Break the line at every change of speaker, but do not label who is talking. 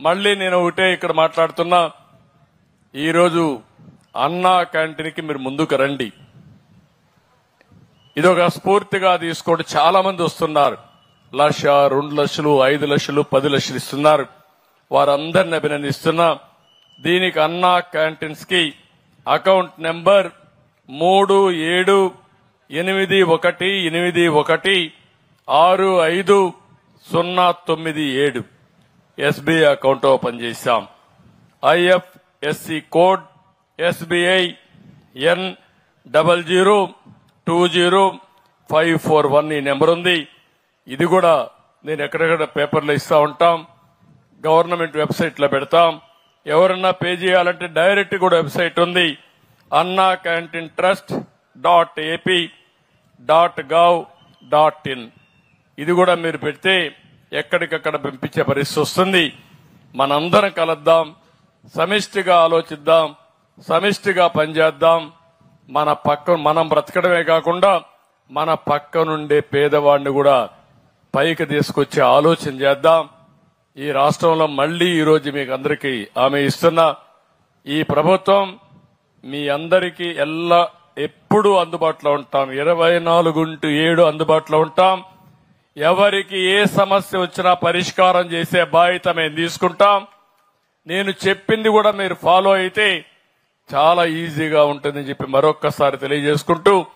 మళ్ళీ నేను ఒకటే ఇక్కడ మాట్లాడుతున్నా. ఈరోజు అన్నా క్యాంటీన్కి మీరు ముందుకు రండి. ఇది ఒక స్ఫూర్తిగా తీసుకోండి. చాలా మంది వస్తున్నారు. లక్ష రెండు లక్షలు ఐదు లక్షలు పది లక్షలు ఇస్తున్నారు. వారందరిని అభినందిస్తున్నా. దీనికి అన్నా క్యాంటీన్స్కి అకౌంట్ నెంబర్ మూడు ఏడు ఎనిమిది ఒకటి ఎనిమిది ఒకటి ఆరు ఐదు సున్నా తొమ్మిది ఏడు. ఎస్బీఐ అకౌంట్ ఓపెన్ చేశాం. IFSC code SBI N double zero two zero five four one ఈ నెంబర్ ఉంది. ఇది కూడా నేను ఎక్కడెక్కడ పేపర్లో ఇస్తా ఉంటాం. గవర్నమెంట్ వెబ్సైట్లో పెడతాం. ఎవరన్నా పే చేయాలంటే డైరెక్ట్ కూడా వెబ్సైట్ ఉంది. Anna canteen trust dot AP dot gov dot in. ఇది కూడా మీరు పెడితే ఎక్కడికక్కడ పంపించే పరిస్థితి వస్తుంది. మనందరం కలుద్దాం సమిష్టిగా ఆలోచిద్దాం సమిష్టిగా పనిచేద్దాం. మన పక్క మనం బ్రతకడమే కాకుండా మన పక్క నుండే పేదవాడిని కూడా పైకి తీసుకొచ్చే ఆలోచన చేద్దాం. ఈ రాష్ట్రంలో మళ్ళీ ఈరోజు మీకు అందరికీ ఆమె ఇస్తున్నా. ఈ ప్రభుత్వం మీ అందరికీ ఎల్ల ఎప్పుడూ అందుబాటులో ఉంటాం. ఇరవై నాలుగు ఇంటూ ఏడు అందుబాటులో ఉంటాం. ఎవరికి ఏ సమస్య వచ్చినా పరిష్కారం చేసే బాధ్యత మేము తీసుకుంటాం. నేను చెప్పింది కూడా మీరు ఫాలో అయితే చాలా ఈజీగా ఉంటుందని చెప్పి మరొక్కసారి తెలియజేసుకుంటూ